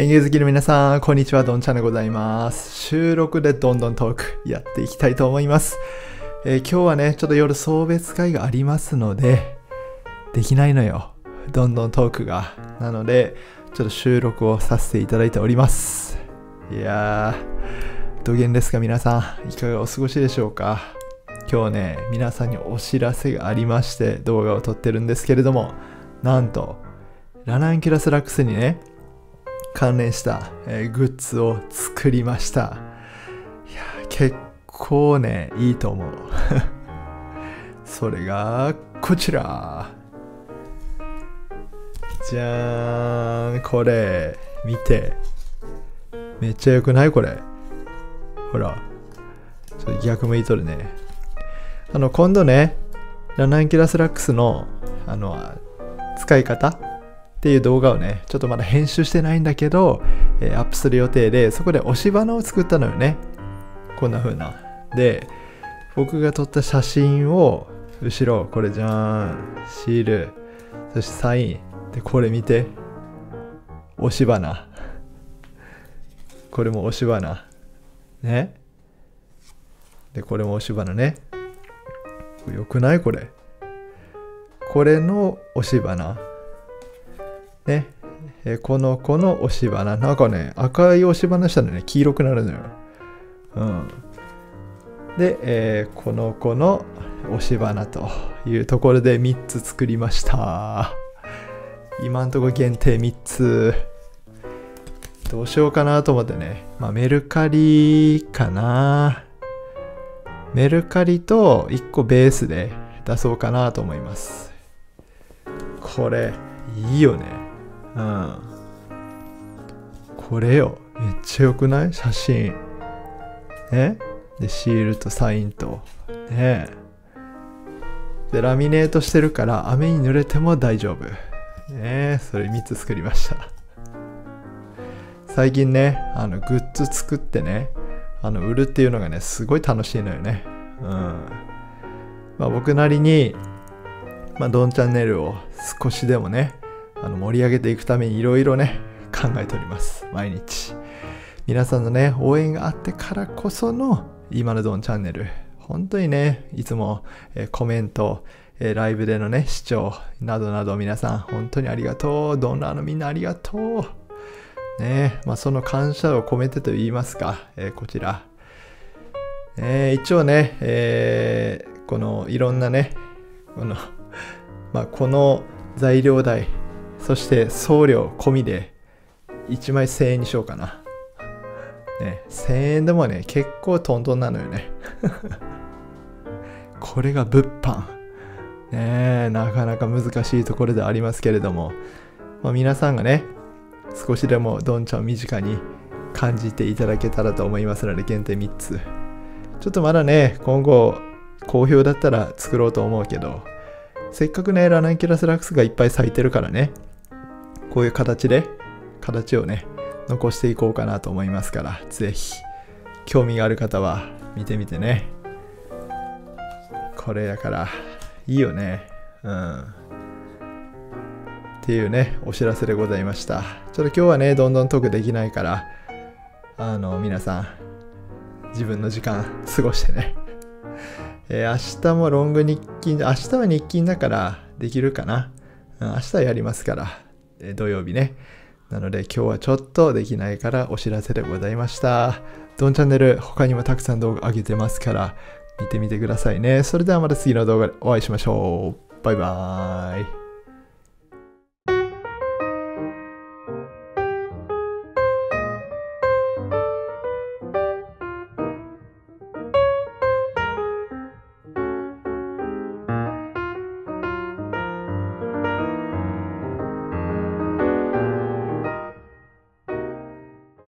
演芸好きの皆さん、こんにちは、どんちゃんでございます。収録でどんどんトークやっていきたいと思います。えー今日はね、ちょっと夜送別会がありますので、できないのよ。どんどんトークが。なので、ちょっと収録をさせていただいております。いやー、どげんですか皆さん。いかがお過ごしでしょうか？今日ね、皆さんにお知らせがありまして動画を撮ってるんですけれども、なんと、ラナンキュラスラックスにね、関連した、えーグッズを作りました。いや、結構ね、いいと思う。それが、こちら。じゃーん、これ、見て。めっちゃ良くない？これ。ほら。ちょっと逆向いとるね。あの、今度ね、ラナンキュラスラックスの、あの、使い方っていう動画をね、ちょっとまだ編集してないんだけど、えーアップする予定で、そこで押し花を作ったのよね。こんな風な。で、僕が撮った写真を、後ろ、これじゃーん、シール、そしてサイン。で、これ見て。押し花。これも押し花。ね。で、これも押し花ね。よくない？これ。これの押し花。ね。えこの子の押し花。なんかね、赤い押し花したらね、黄色くなるのよ。うん。で、えーこの子の押し花というところで3つ作りました。今んとこ限定3つ。どうしようかなと思ってね。まあ、メルカリかな。メルカリと1個ベースで出そうかなと思います。これ、いいよね。うん。これよ。めっちゃ良くない？写真。ね？で、シールとサインと。ね？で、ラミネートしてるから雨に濡れても大丈夫。ね？それ3つ作りました。最近ね、あの、グッズ作ってね、あの、売るっていうのがね、すごい楽しいのよね。うん。まあ僕なりに、まあ、ドンチャンネルを少しでもね、あの盛り上げていくためにいろいろね、考えております。毎日。皆さんのね、応援があってからこその今のドンチャンネル。本当にね、いつも、えーコメント、えーライブでのね、視聴などなど皆さん本当にありがとう。ドンラーのみんなありがとう。ねまあその感謝を込めてと言いますか、えーこちら。えー一応ね、えーこのいろんなね、この、まあこの材料代、そして送料込みで1枚1000円にしようかな。ね、1000円でもね、結構トントンなのよね。これが物販。ねえ、なかなか難しいところでありますけれども、まあ、皆さんがね、少しでもドンちゃんを身近に感じていただけたらと思いますので、限定3つ。ちょっとまだね、今後、好評だったら作ろうと思うけど、せっかくね、ラナンキュラスラックスがいっぱい咲いてるからね、こういう形で、形をね、残していこうかなと思いますから、ぜひ、興味がある方は見てみてね。これだから、いいよね。うん。っていうね、お知らせでございました。ちょっと今日はね、どんどんトークできないから、あの、皆さん、自分の時間過ごしてね。えー明日もロング日勤、明日は日勤だからできるかな。うん明日はやりますから、土曜日ね。なので今日はちょっとできないからお知らせでございました。ドンチャンネル他にもたくさん動画上げてますから見てみてくださいね。それではまた次の動画でお会いしましょう。バイバーイ。